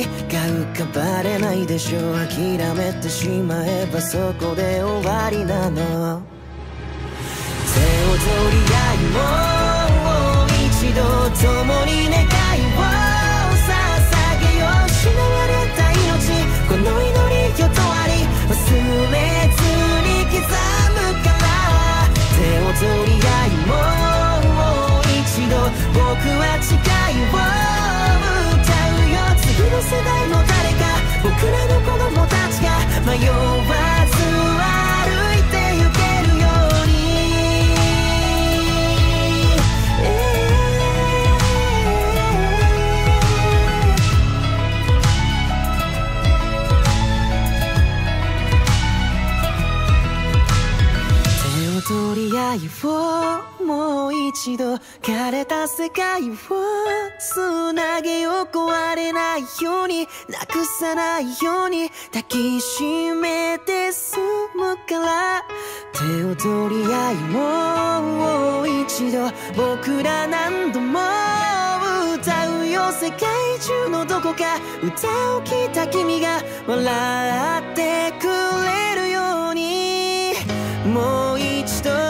違うかバレないでしょ諦めてしまえばそこで終わりなの。手を取り合いもう一度共に願いを捧げよう。失われた命この祈りよとり忘れずに刻むから手を取り合いもう一度僕は誓いを。世代の誰か僕らの子供たちが迷わず歩いてゆけるように、えー、手を取り合いをもう一度枯れた世界を繋げよう壊れないようになくさないように抱きしめて済むから手を取り合いもう一度僕ら何度も歌うよ世界中のどこか歌を聴いた君が笑ってくれるようにもう一度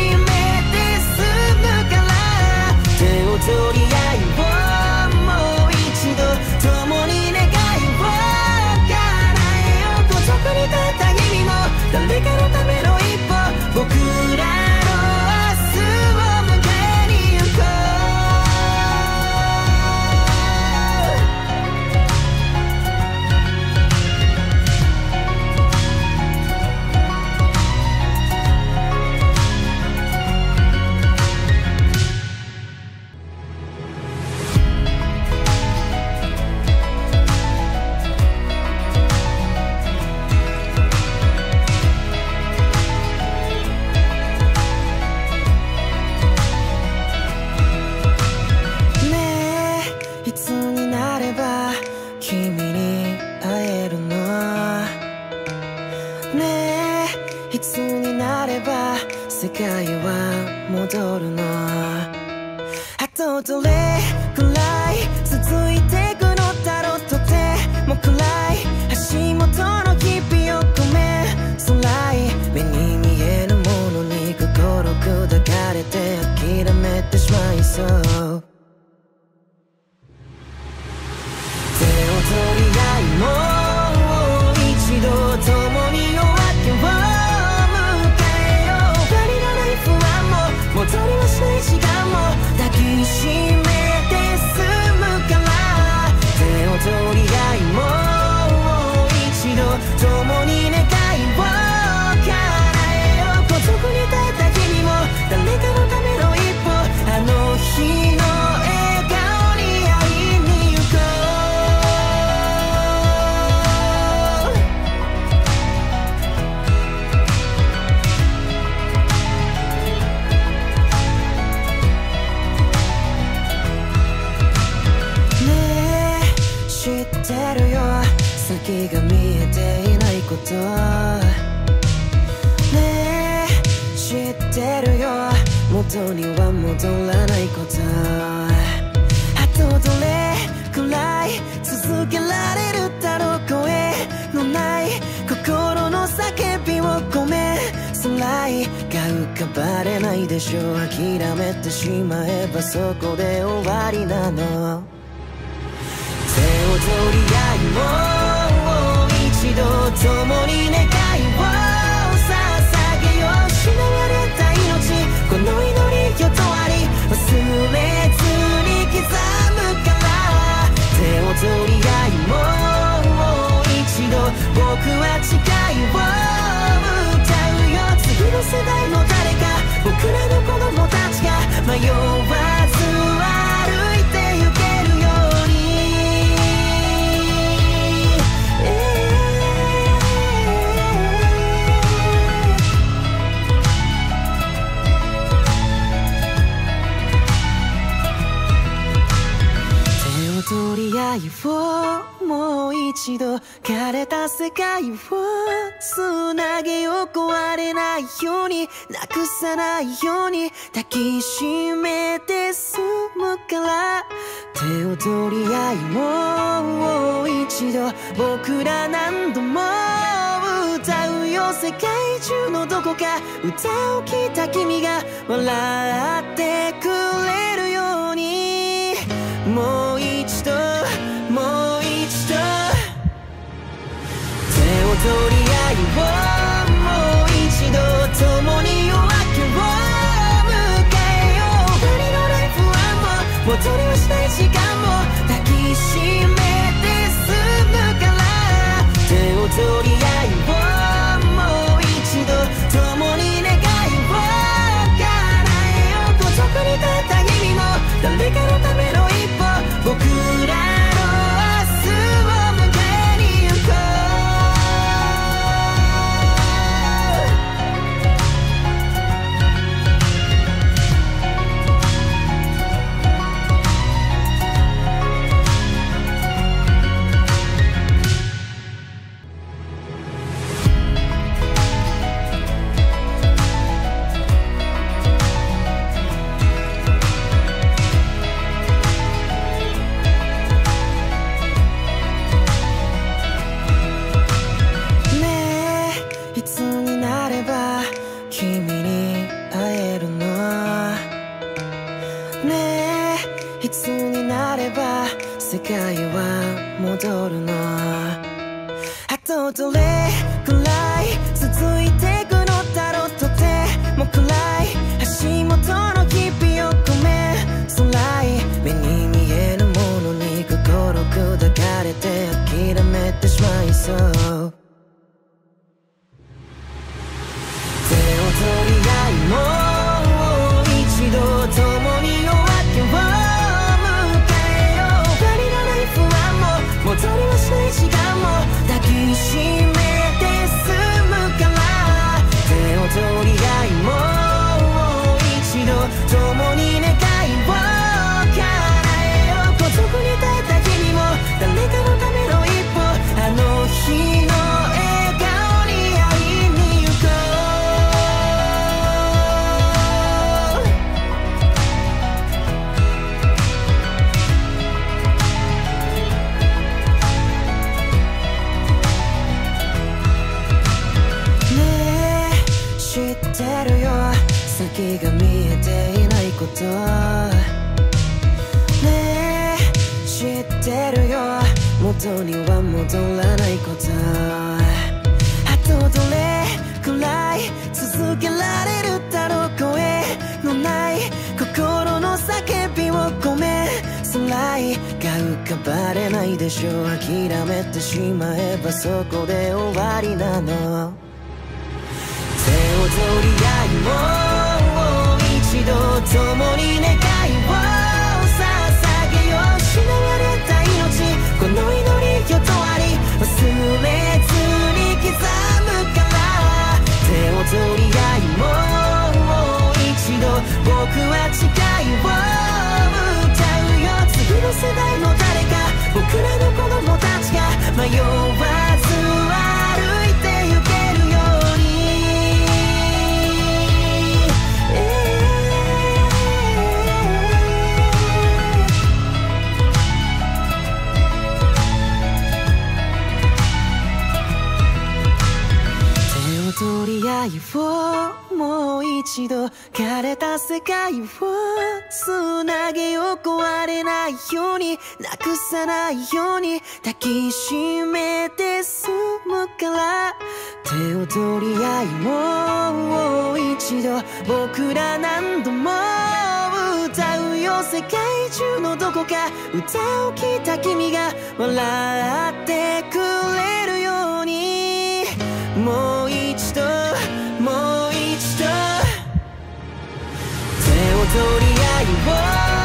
るよ元には戻らないことあとどれくらい続けられるだろう声のない心の叫びをごめん辛いが浮かばれないでしょう諦めてしまえばそこで終わりなの。手を取り合いもう一度共に願い僕は誓いを歌うよ次の世代の誰か僕らの子供たちが迷わず手を取り合いをもう一度枯れた世界をつなげよう壊れないようになくさないように抱きしめて済むから手を取り合いもう一度僕ら何度も歌うよ世界中のどこか歌を聴いた君が笑ってくれるようにもう一度もう一度手を取り合いをもう一度共に夜明けを迎えよう。二人のライフはもう戻りはしない時間も抱きしめ戻らないことあとどれくらい続けられるだろう声のない心の叫びをごめん辛いが浮かばれないでしょう諦めてしまえばそこで終わりなの手を取り合いもう一度共に願いを取り合いもう一度僕は誓いを歌うよ。次の世代の誰か僕らの子供たちが迷わずはとりあえをもう一度枯れた世界をつなげよう壊れないようになくさないように抱きしめて済むから手を取り合いもう一度僕ら何度も歌うよ世界中のどこか歌を聴いた君が笑ってくれるようにもう目を取り合いを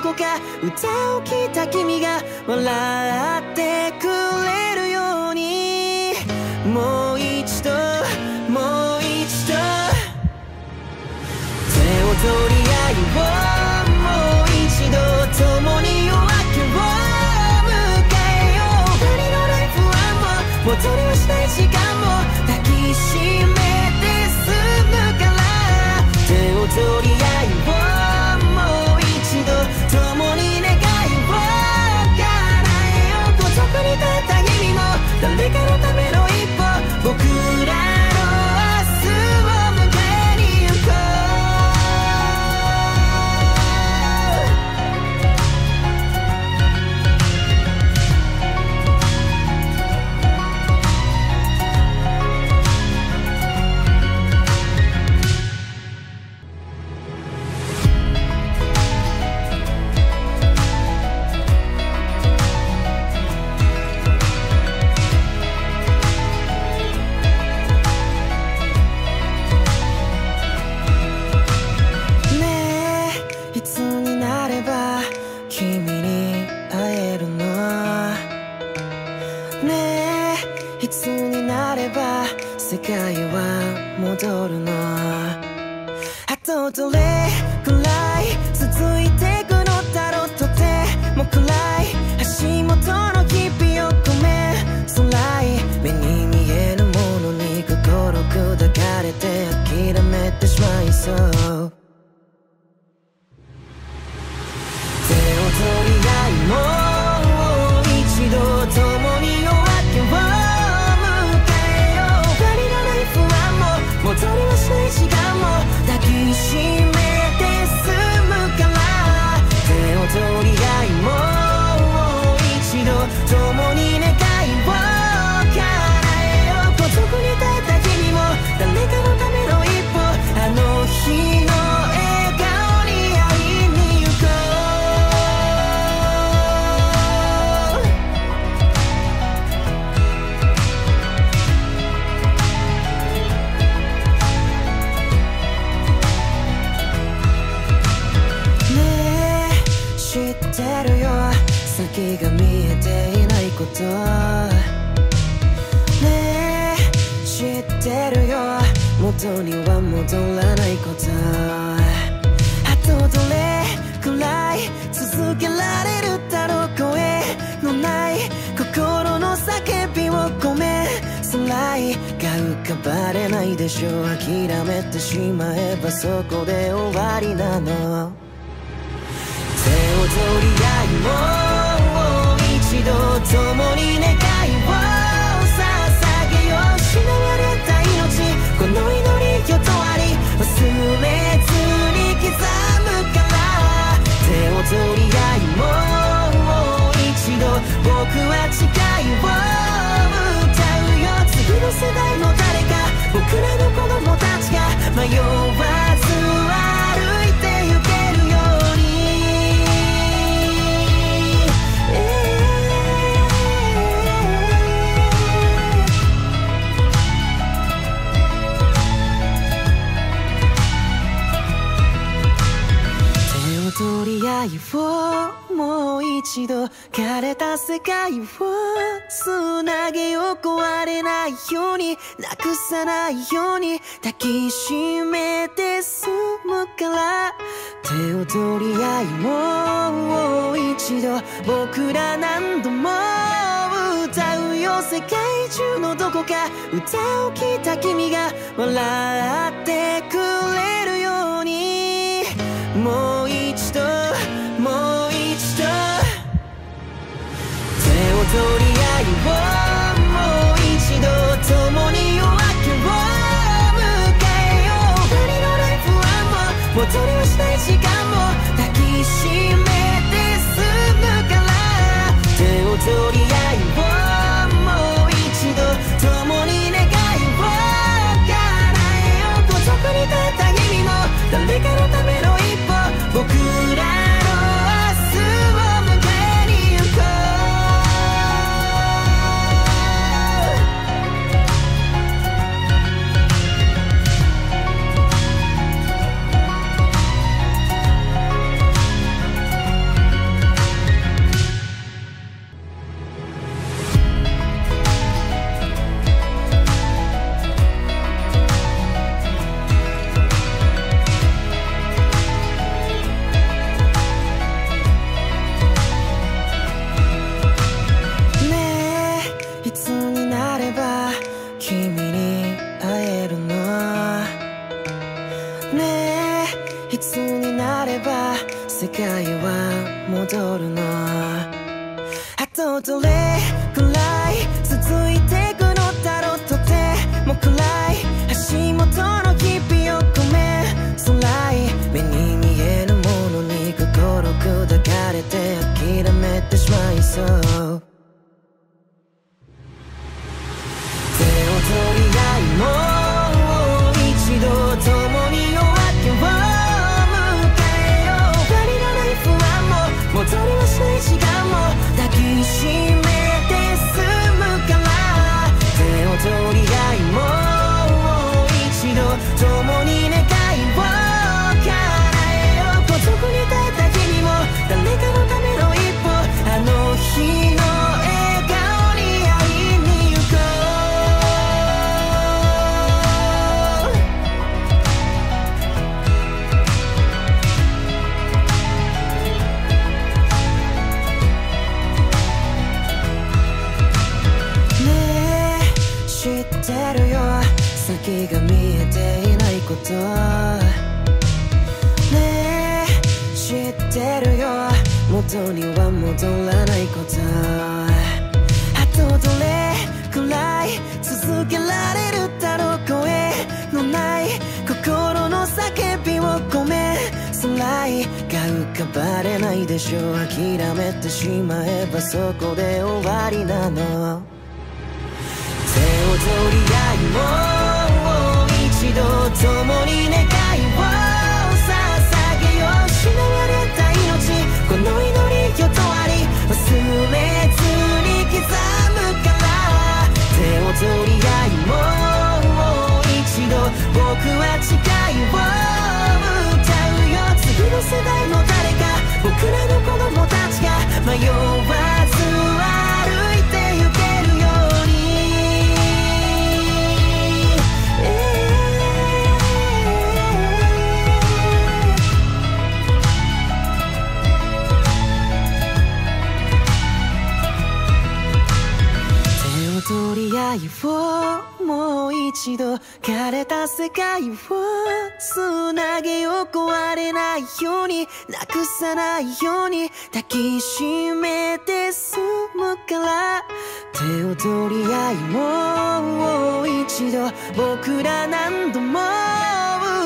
こか歌を聴いた君が笑ってくれるように。もう一度もう一度。手を取り合いをもう一度共に夜明けを迎えよう。二人のライフはもう戻りはしない時間も抱きしめてすむから。手を取りなくさないように抱きしめて済むから手を取り合いもう一度僕ら何度も歌うよ世界中のどこか歌を聴いた君が笑ってくれるように。もう一度もう一度。手を取り合いをもう一度共にりはしない時間戻るの。あとどれくらい続いてくのだろうとても暗い足元の日々をごめん。そい目に見えるものに心砕かれて諦めてしまいそう。をもう一度枯れた世界をつなげよう壊れないようになくさないように抱きしめて済むから手を取り合いもう一度僕ら何度も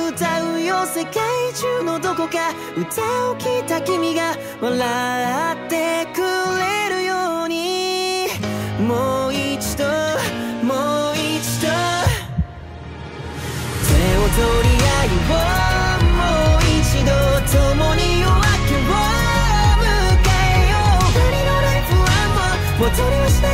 歌うよ世界中のどこか歌を聴いた君が笑ってくれるように。もうを取り合いをもう一度共に夜明けを迎えよう。二人のライフはもうはしない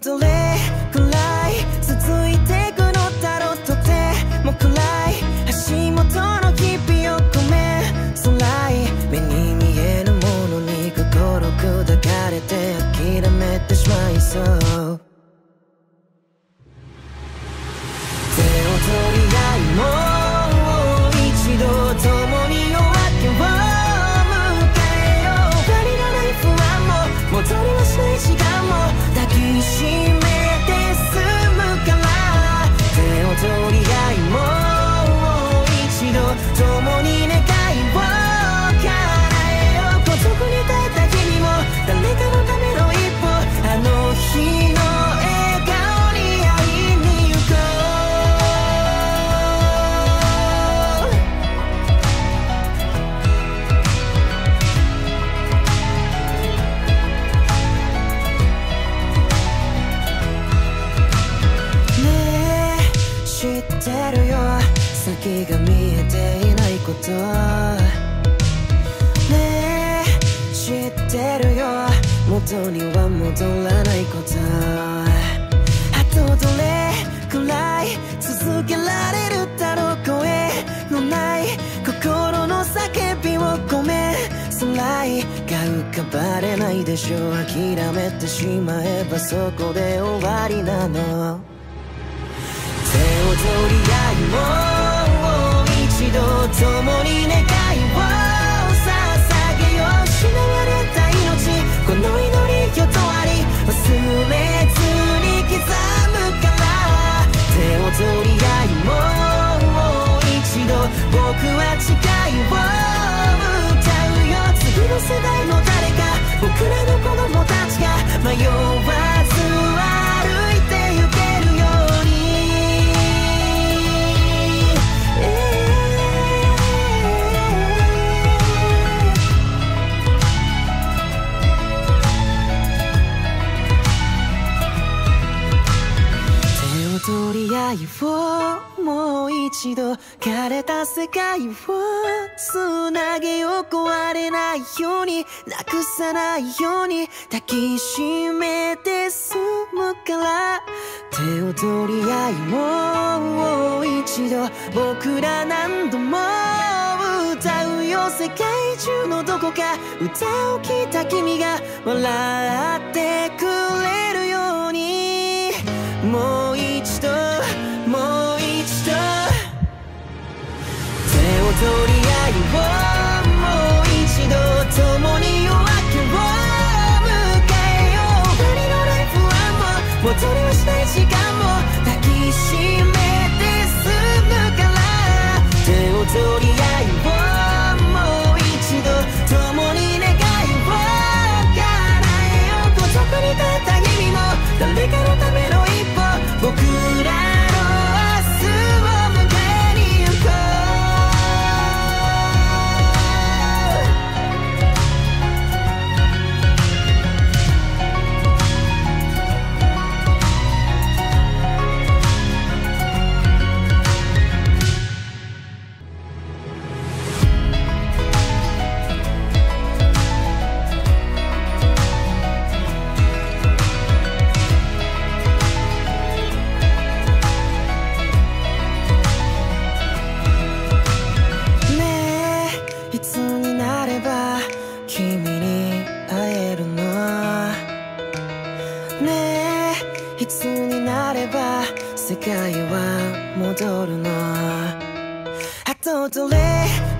delay. 世界をつなげよう壊れないようになくさないように抱きしめて済むから手を取り合いもう一度僕ら何度も歌うよ世界中のどこか歌を聴いた君が笑ってくれるように。もう一度。を取り合いをもう一度共に夜明けを迎えよう。二人のライフはもう戻りはしない時間も抱きしめなれば君に会えるの。ねえいつになれば世界は戻るの。あとどれ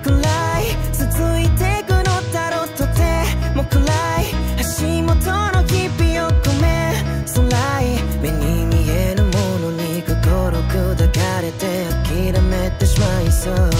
くらい続いてくのだろうとても暗い足元の日々をごめん。辛い目に見えぬものに心砕かれて諦めてしまいそう。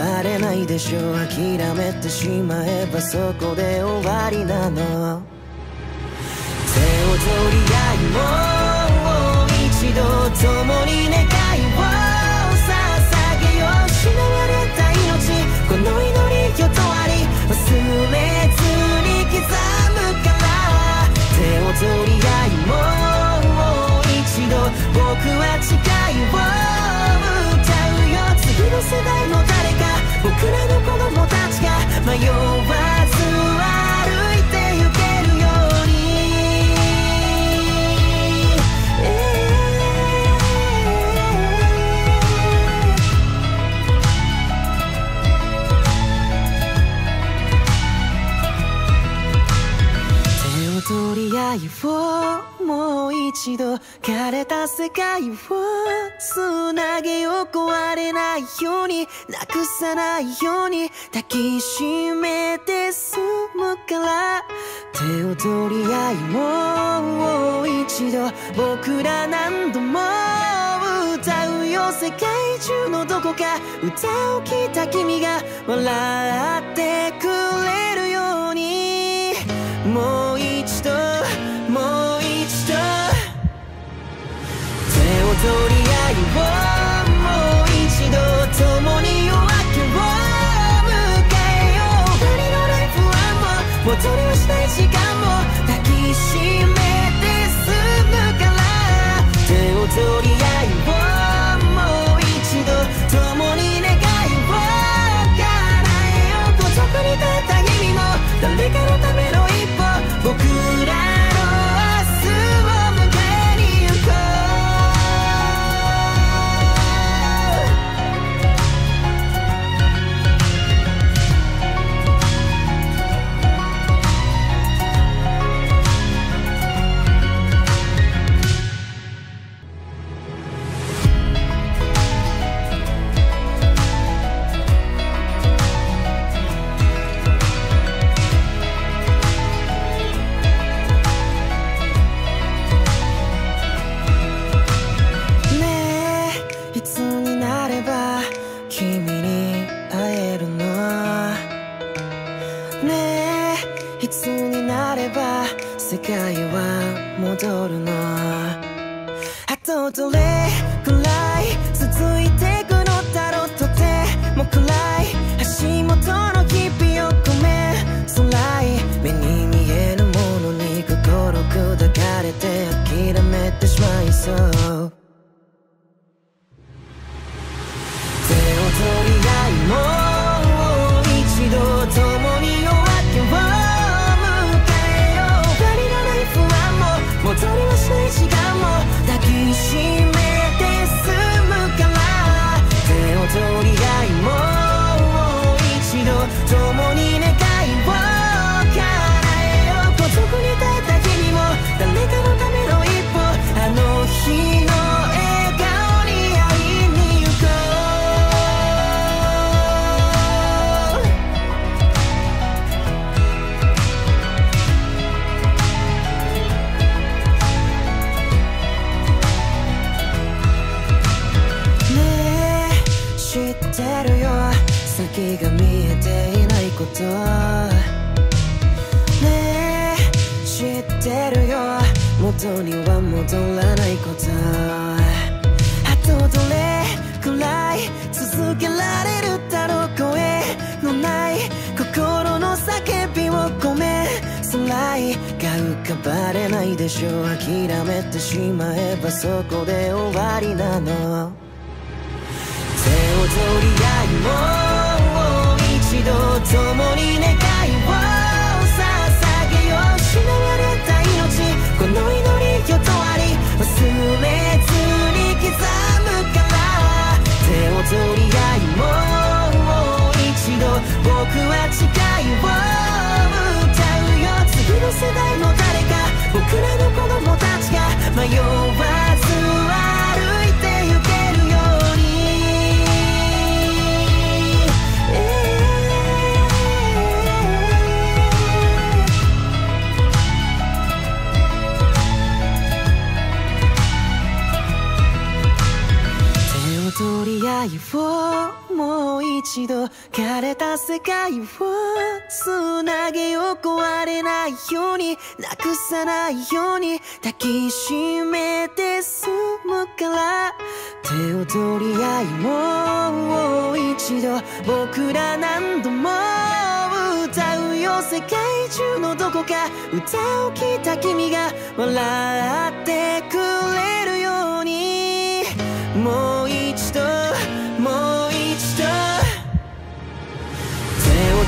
バレないでしょう。諦めてしまえばそこで終わりなの。手を取り合いもう一度共に願いが一度枯れた世界をつなげよう壊れないようになくさないように抱きしめて済むから手を取り合いもう一度僕ら何度も歌うよ世界中のどこか歌を聴いた君が笑ってくれるようにもう一度もう一度共に夜明けを迎えよう」「二人のライフはもう戻りをしたい時間を抱き締めてすぐから。手こで終わりなの？手を取り合いもう一度共に願いを捧げよう失われた命この祈りよとり忘れずに刻むから手を取り合いもう一度僕は誓いを歌うよ次の世代の誰か僕らの子供たち迷わず歩いてゆけるように、手を取り合いをもう一度枯れた世界をつなげよう壊れないようになくさないように抱きしめて済むから手を取り合いもう一度僕ら何度も歌うよ世界中のどこか歌を聴いた君が笑ってくれるようにもう一度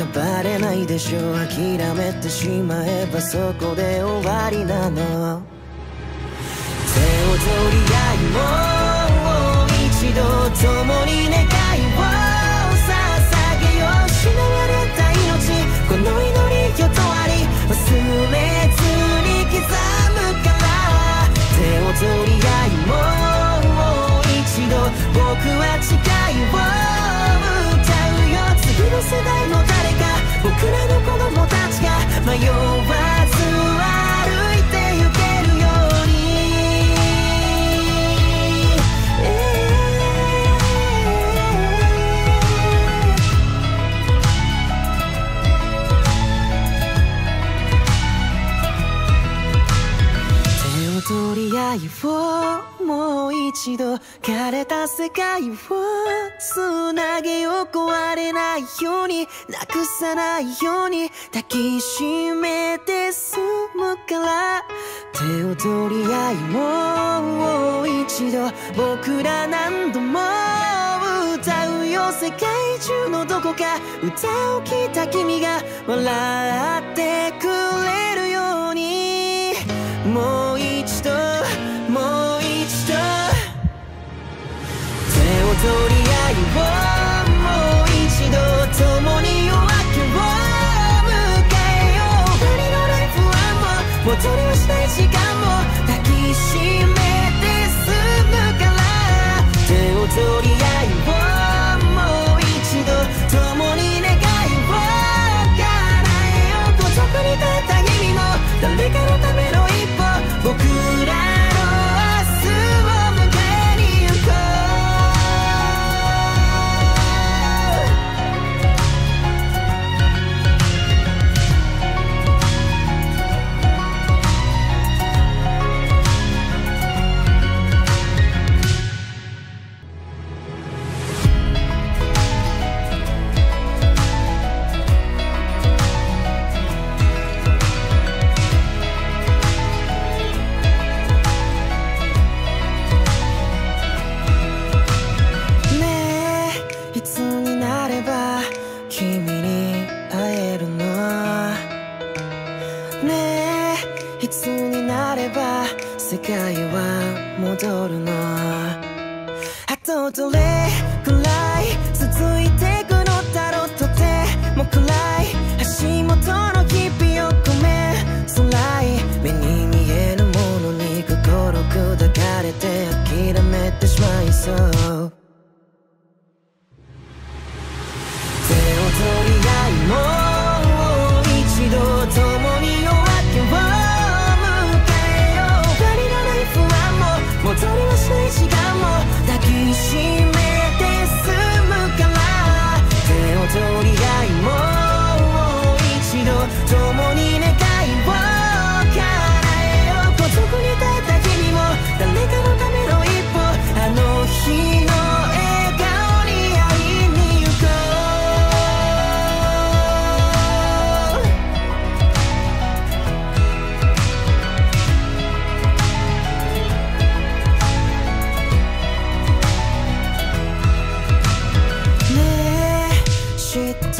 かばれないでしょう。諦めてしまえばそこで終わりなの。手を取り合いもう一度共に願いを捧げよう。失われた命この祈りよとあり忘れずに刻むから手を取り合いもう一度僕は誓いを歌うよ。次の世代の誰僕らの子供たちが迷わず歩いてゆけるように。手を取り合いをもう一度。枯れた世界をつなげよう壊れないようになくさないように抱きしめて済むから手を取り合いもう一度僕ら何度も歌うよ世界中のどこか歌を聴いた君が笑ってくれるようにもう一度を取り合いをもう一度共に夜明けを迎えよう。二人のライフはもう戻りはしない時間も抱きしめ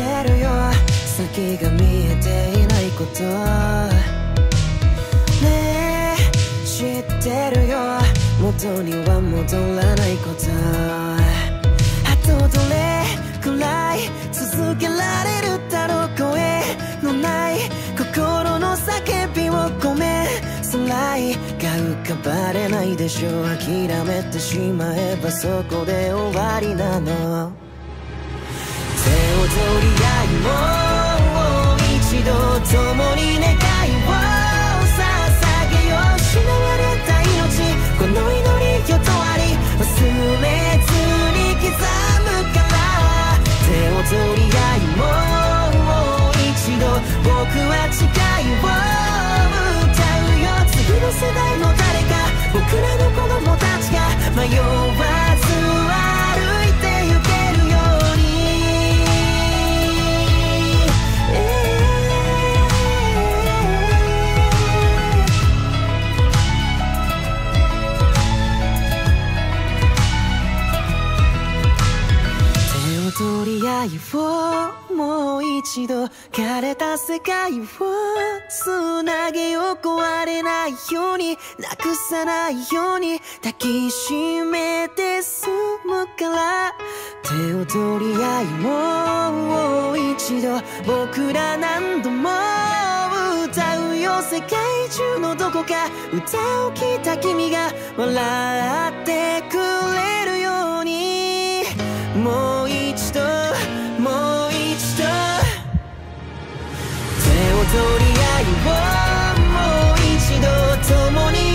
てるよ。先が見えていないこと。ねえ知ってるよ。元には戻らないこと。あとどれくらい続けられるだろう声のない心の叫びをごめん。辛いが浮かばれないでしょう。諦めてしまえばそこで終わりなの。手を取り合いもう一度共に願いを捧げよ。失われた命この祈りよとあり忘れずに取りフォーもう一度枯れた世界をつなげよう壊れないように。なくさないように抱きしめて済むから手を取り合いもう一度僕ら何度も歌うよ世界中のどこか歌を聴いた君が笑ってくれるように。もう手を取り合いをもう一度共に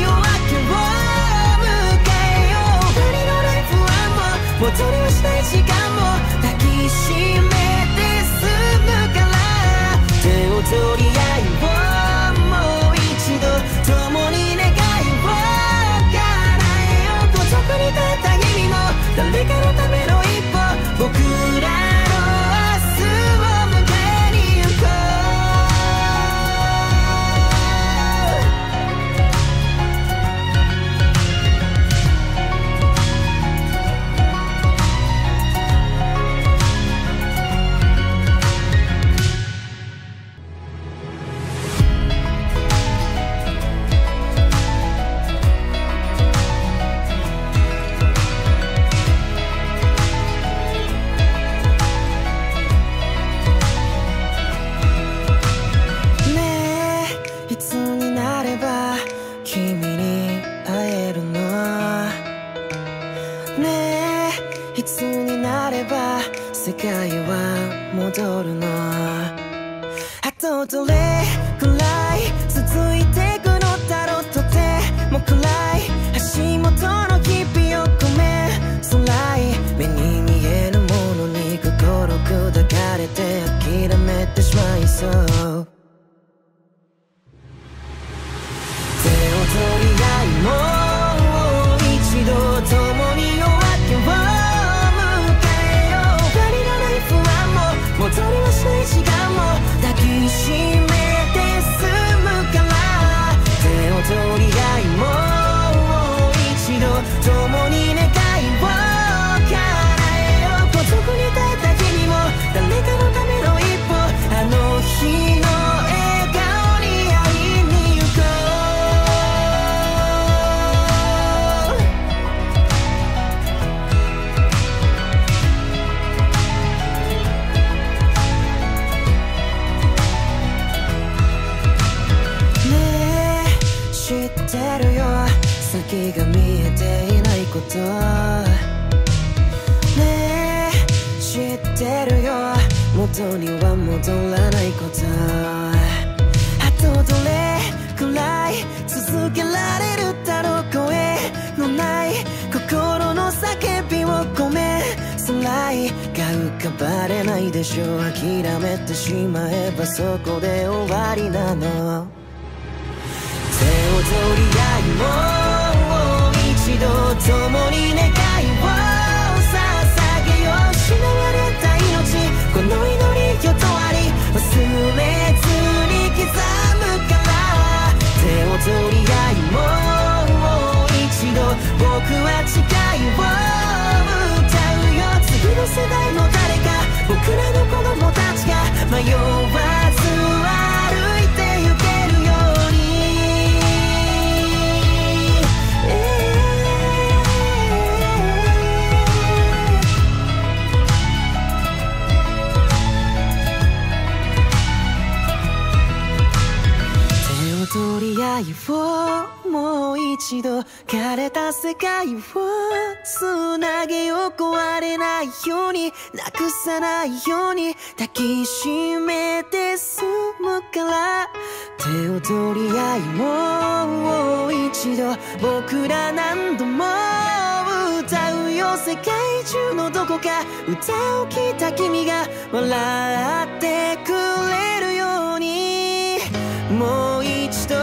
もう一度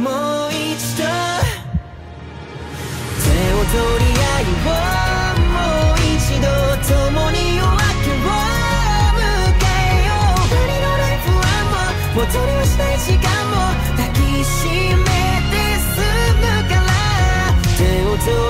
もう一度。手を取り合いをもう一度共に夜明けを迎えよう。二人のない不安も戻りはしない時間も抱きしめてすむから。手を取り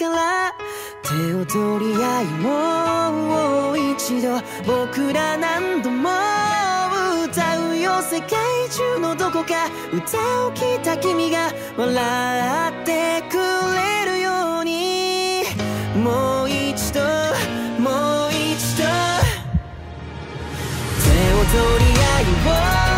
から手を取り合いもう一度僕ら何度も歌うよ世界中のどこか歌を聴いた君が笑ってくれるようにもう一度もう一度手を取り合いを。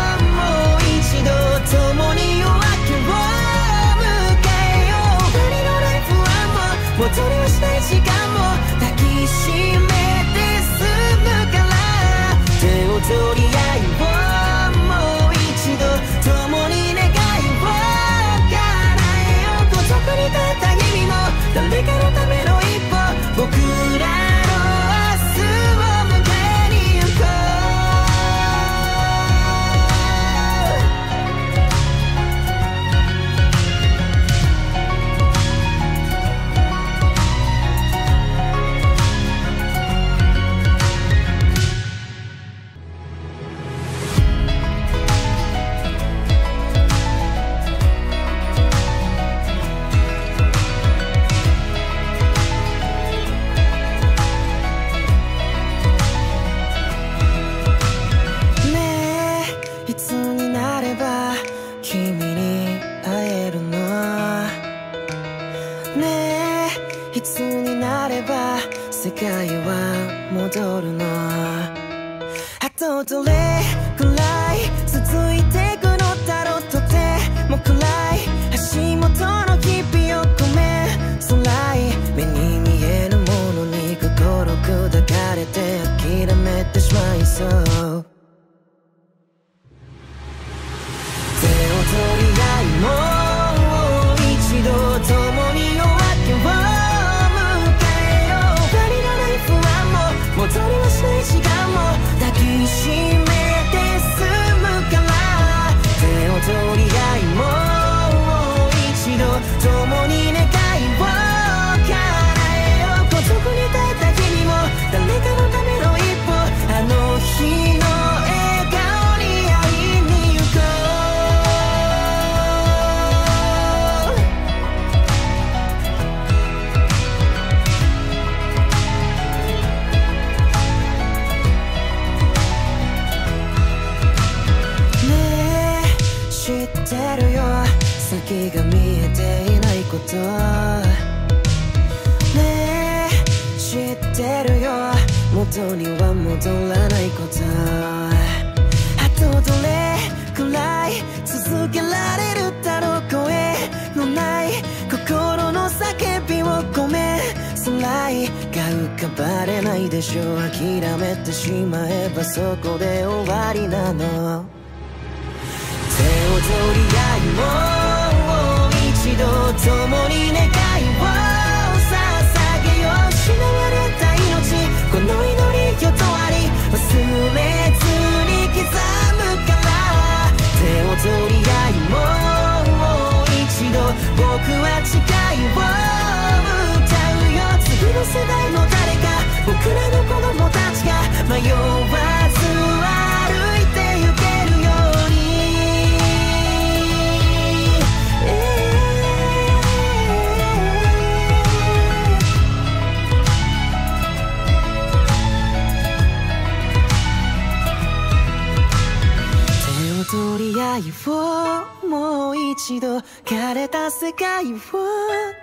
界をもう一度枯れた世界を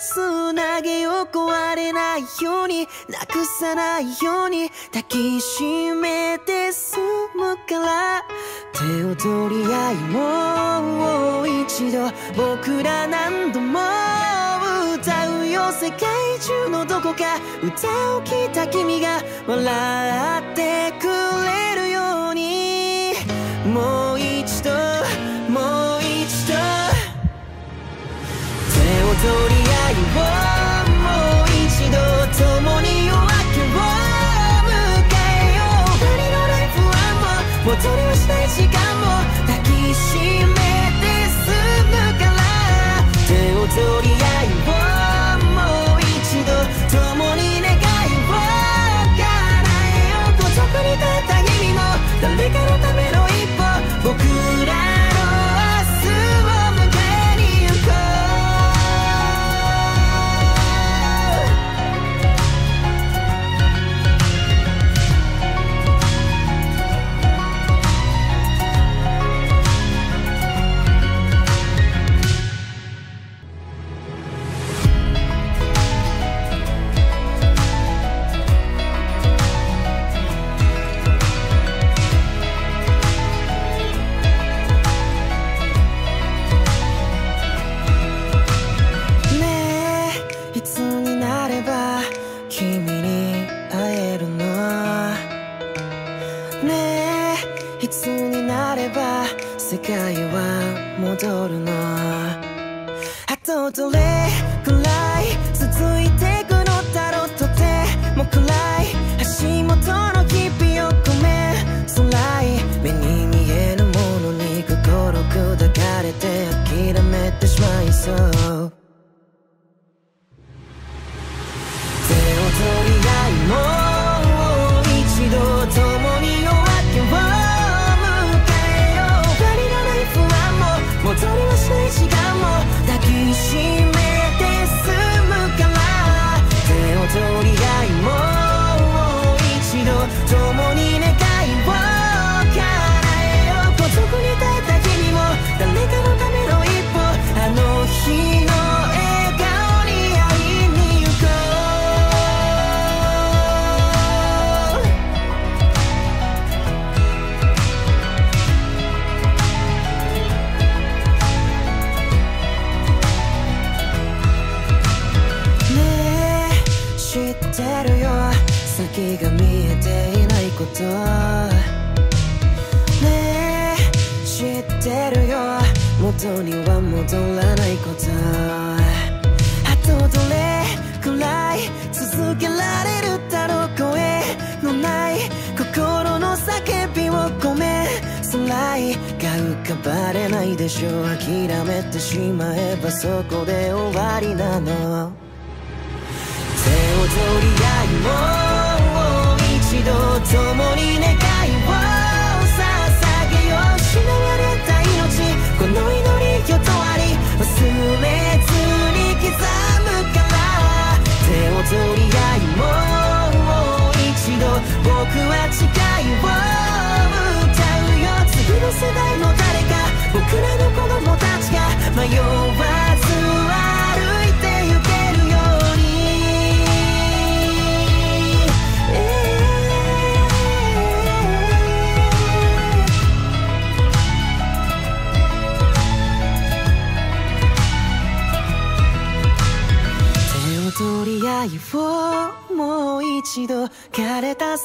つなげよう壊れないようになくさないように抱きしめて済むから手を取り合いもう一度僕ら何度も歌うよ世界中のどこか歌を聴いた君が笑ってくれるようにもうを取り合いをもう一度共に夜明けを迎えよう。二人のライフはもうはしない。to live.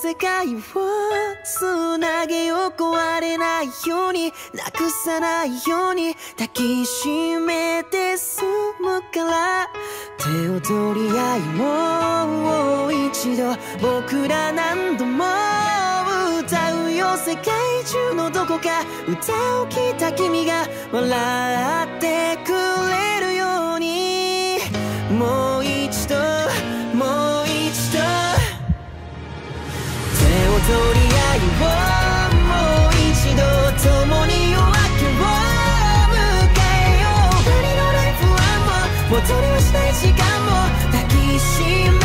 世界をつなげよう壊れないようになくさないように抱きしめて済むから手を取り合いもう一度僕ら何度も歌うよ世界中のどこか歌を聴いた君が笑ってくれるように。もう一度。を取り合いもう一度共に夜明けを迎えよう。二人のライフはもう戻りはしない時間も抱きしめ